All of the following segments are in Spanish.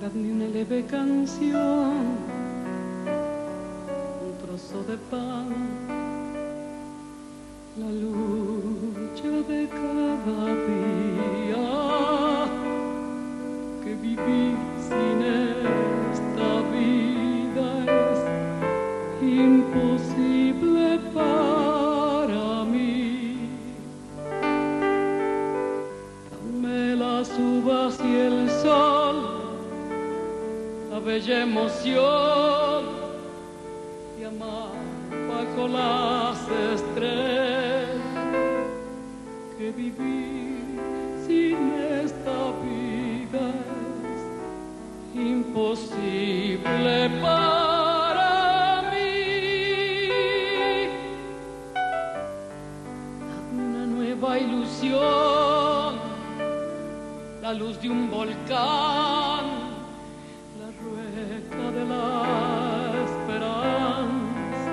Dadme una leve canción, un trozo de pan, la lucha de cada día que viví sin esta vida es imposible para mí. Dame las uvas y el sol la bella emoción de amar bajo las estrellas que vivir sin esta vida es imposible para mí. Dame Una nueva ilusión, la luz de un volcán de la esperanza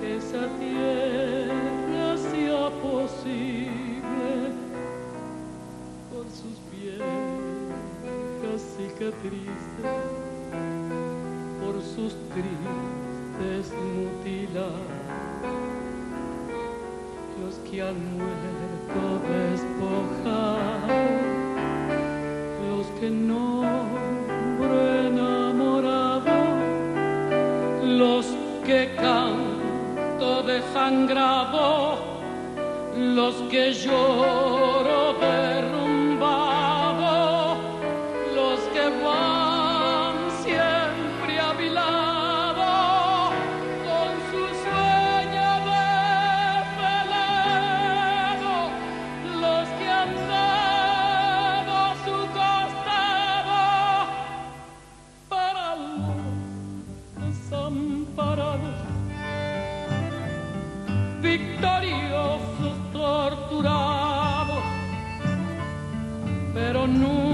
que se atiene, si a posible por sus viejas cicatrices, por sus tristes mutilados, los que han muerto, despojados, los que no. que canto desangrado los que yo victoriosos torturamos, pero nunca.